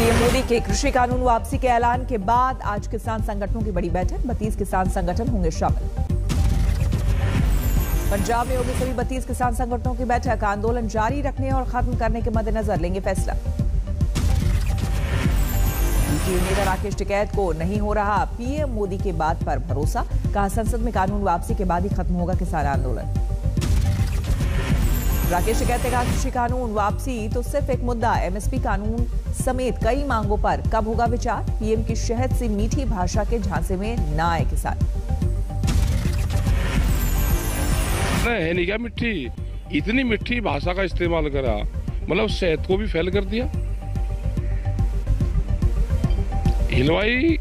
PM Modi के कृषि कानून वापसी के ऐलान के बाद आज किसान संगठनों की बड़ी बैठक। बत्तीस किसान संगठन होंगे शामिल। पंजाब में होगी सभी बत्तीस किसान संगठनों की बैठक। आंदोलन जारी रखने और खत्म करने के मद्देनजर लेंगे फैसला। नेता राकेश टिकैत को नहीं हो रहा पीएम मोदी के बात पर भरोसा। कहा, संसद में कानून वापसी के बाद ही खत्म होगा किसान आंदोलन। राकेश कहा कृषि कानून वापसी तो सिर्फ़ एक मुद्दा, एमएसपी कानून समेत कई मांगों पर कब होगा विचार? पीएम की शहद से मीठी भाषा के झांसे में न आए किसान नहीं क्या मिट्टी? इतनी मिट्टी भाषा का इस्तेमाल करा मतलब शहद को भी फेल कर दिया। हिलवाई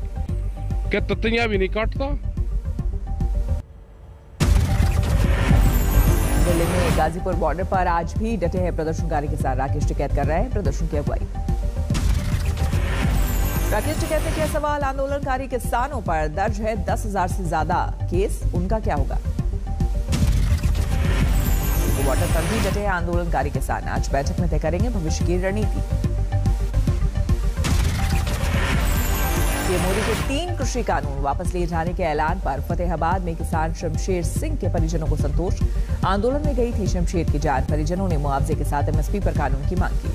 क्या तत्तियाँ भी नहीं काटता। दिल्ली में गाजीपुर बॉर्डर पर आज भी डटे हैं प्रदर्शनकारी किसान राकेश टिकैत कर रहे हैं प्रदर्शन की अगुवाई। राकेश टिकैत ने किया सवाल, आंदोलनकारी किसानों पर दर्ज है दस हज़ार से ज़्यादा केस। उनका क्या होगा? बॉर्डर पर भी डटे हैं आंदोलनकारी किसान। आज बैठक में तय करेंगे भविष्य की रणनीति। पीएम मोदी के तीन कृषि कानून वापस लिए जाने के ऐलान पर फतेहाबाद में किसान शमशेर सिंह के परिजनों को संतोष। आंदोलन में गई थी शमशेर की जान। परिजनों ने मुआवजे के साथ एमएसपी पर कानून की मांग की।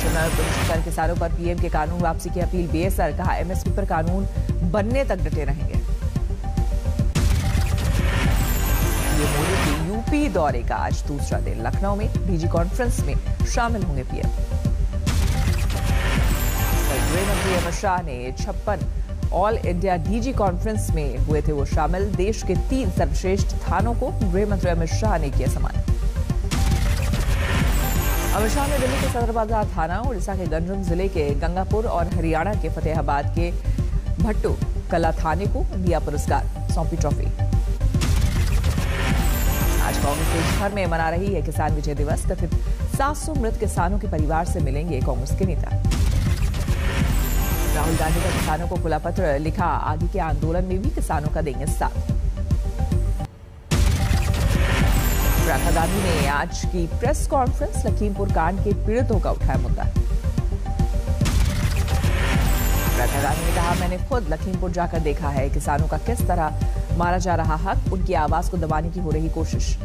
शिमला किसानों पर पीएम के कानून वापसी की अपील। बेअसर कहा, एमएसपी पर कानून बनने तक डटे रहेंगे। यूपी दौरे का आज दूसरा दिन। लखनऊ में डीजी कॉन्फ्रेंस में शामिल होंगे पीएम। गृह मंत्री अमित शाह ने छप्पन ऑल इंडिया डीजी कॉन्फ्रेंस में हुए थे वो शामिल। देश के तीन सर्वश्रेष्ठ थानों को गृह मंत्री अमित शाह ने किया सम्मान। अमित शाह ने दिल्ली के सदर बाज़ार थाना, उड़ीसा के गंजम ज़िले के गंगापुर और हरियाणा के फतेहाबाद के भट्टू कला थाने को दिया पुरस्कार, सौंपी ट्रॉफी। आज कांग्रेस देश भर में मना रही है किसान विजय दिवस, कथित 700 मृत किसानों के परिवार से मिलेंगे कांग्रेस के नेता। राहुल गांधी का किसानों को खुला पत्र लिखा। आगे के आंदोलन में भी किसानों का देंगे साथ। प्रियंका गांधी ने आज की प्रेस कॉन्फ्रेंस लखीमपुर कांड के पीड़ितों का उठाया मुद्दा। प्रियंका गांधी ने कहा, मैंने खुद लखीमपुर जाकर देखा है, किसानों का किस तरह मारा जा रहा हक, उनकी आवाज़ को दबाने की हो रही कोशिश।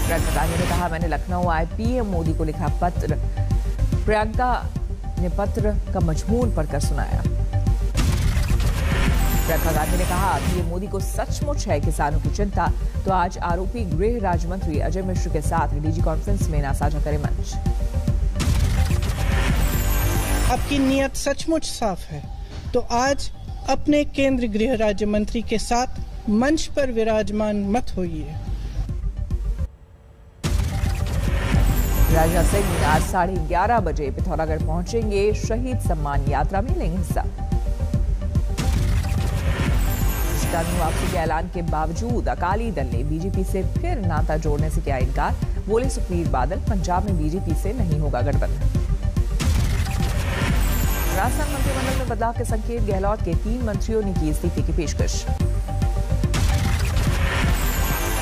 प्रियंका गांधी ने कहा, मैंने लखनऊ आए पीएम मोदी को लिखा पत्र। प्रियंका ने पत्र का मजमून पढ़कर सुनाया। प्रियंका गांधी ने कहा, पीएम मोदी को सचमुच है किसानों की चिंता तो आज आरोपी गृह राज्य मंत्री अजय मिश्र के साथ डीजी कॉन्फ्रेंस में ना साझा करे मंच। आपकी नीयत सचमुच साफ़ है। तो आज अपने केंद्र गृह राज्य मंत्री के साथ मंच पर विराजमान मत होइए। राजनाथ सिंह आज साढ़े ग्यारह बजे पिथौरागढ़ पहुँचेंगे। शहीद सम्मान यात्रा में लेंगे हिस्सा। वापसी के ऐलान के बावजूद अकाली दल ने बीजेपी से फिर नाता जोड़ने से किया इनकार। बोले सुखबीर बादल, पंजाब में बीजेपी से नहीं होगा गठबंधन। राजस्थान मंत्रिमंडल में बदलाव के संकेत, गहलोत के तीन मंत्रियों ने की इस्तीफे की पेशकश।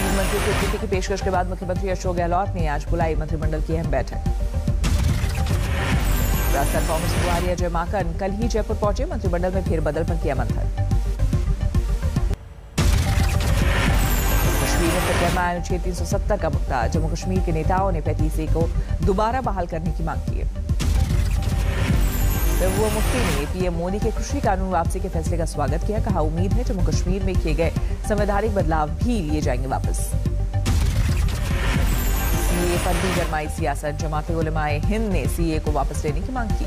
मंत्रियों की स्थिति की पेशकश के बाद मुख्यमंत्री अशोक गहलोत ने आज बुलाई मंत्रिमंडल की अहम बैठक। राजस्थान कांग्रेस प्रभारी अजय माकन कल ही जयपुर पहुँचे, मंत्रिमंडल में फेरबदल पर किया मंथन। कश्मीर में प्रकरण अनुच्छेद तीन सौ सत्तर का मुद्दा, जम्मू कश्मीर के नेताओं ने पैंतीस को दोबारा बहाल करने की मांग की है। महबूबा मुफ्ती ने पीएम मोदी के कृषि कानून वापसी के फैसले का स्वागत किया। कहा, उम्मीद है जम्मू कश्मीर में किए गए संवैधानिक बदलाव भी लिए जाएँगे वापस। सीए पर भी गरमाई सियासत। जमाते उलमाए हिंद ने सीए को वापस लेने की मांग की।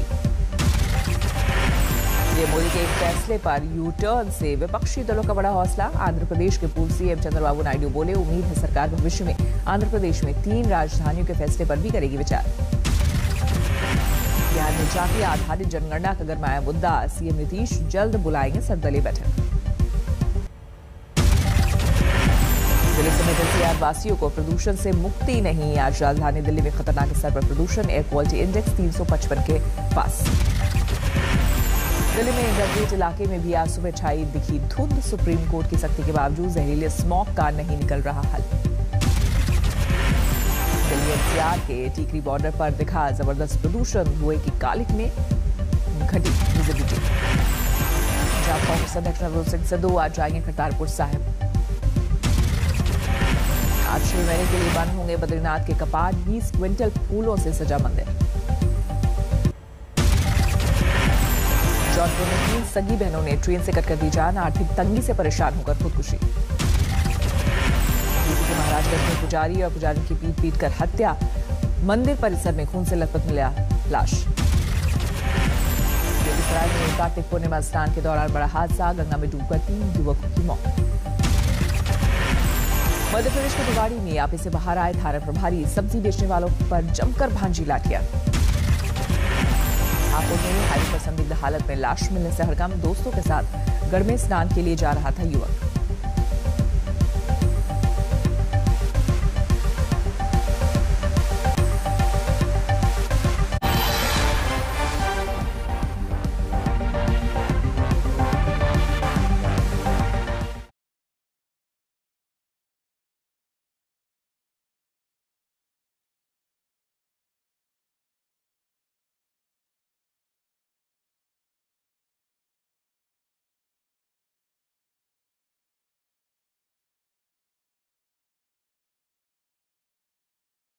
पीएम मोदी के एक फैसले पर यू टर्न से विपक्षी दलों का बड़ा हौसला। आंध्र प्रदेश के पूर्व सीएम चंद्रबाबू नायडू बोले, उम्मीद है सरकार भविष्य में आंध्र प्रदेश में तीन राजधानियों के फैसले पर भी करेगी विचार। बिहार में जाति आधारित जनगणना का गरमाया मुद्दा। सीएम नीतीश जल्द बुलाएँगे। सर्वदलीय बैठक। दिल्ली समेत एनसीआर वासियों को। प्रदूषण से मुक्ति नहीं। आज राजधानी दिल्ली में खतरनाक स्तर पर प्रदूषण। एयर क्वालिटी इंडेक्स 355 के पास। दिल्ली में इंटरगेट इलाके में भी आज सुबह छाई दिखी धुंध। सुप्रीम कोर्ट की सख्ती के बावजूद जहरीले स्मॉग का नहीं निकल रहा हल। दिल्ली सीआर के। टीकरी बॉर्डर पर दिखा ज़बरदस्त प्रदूषण धुएँ की कालिक में घटी विजिबिलिटी पंजाब कांग्रेस अध्यक्ष नवजोत सिंह सिद्धू आज जाएँगे करतारपुर साहिब। आज छह महीने के लिए बंद होंगे बद्रीनाथ के कपाट। 20 क्विंटल फूलों से सजा मंदिर। जौनपुर में तीन सगी बहनों ने ट्रेन से कटकर दी जान। आर्थिक तंगी से परेशान होकर खुदकुशी। यूपी के महाराजगंज में पुजारी और पुजारी की पीट पीट कर हत्या। मंदिर परिसर में खून से लथपथ मिला लाश। बेगूसराय में कार्तिक पूर्णिमा स्नान के दौरान बड़ा हादसा, गंगा में डूबकर तीन युवकों की मौत। मध्य प्रदेश के रेवाड़ी में आपे से बाहर आए थाना प्रभारी, सब्ज़ी बेचने वालों पर जमकर भांजी लाठियाँ। हापुड़ में हाईवे पर संदिग्ध हालत में लाश मिलने से हड़कम दोस्तों के साथ गढ़ में स्नान के लिए जा रहा था युवक।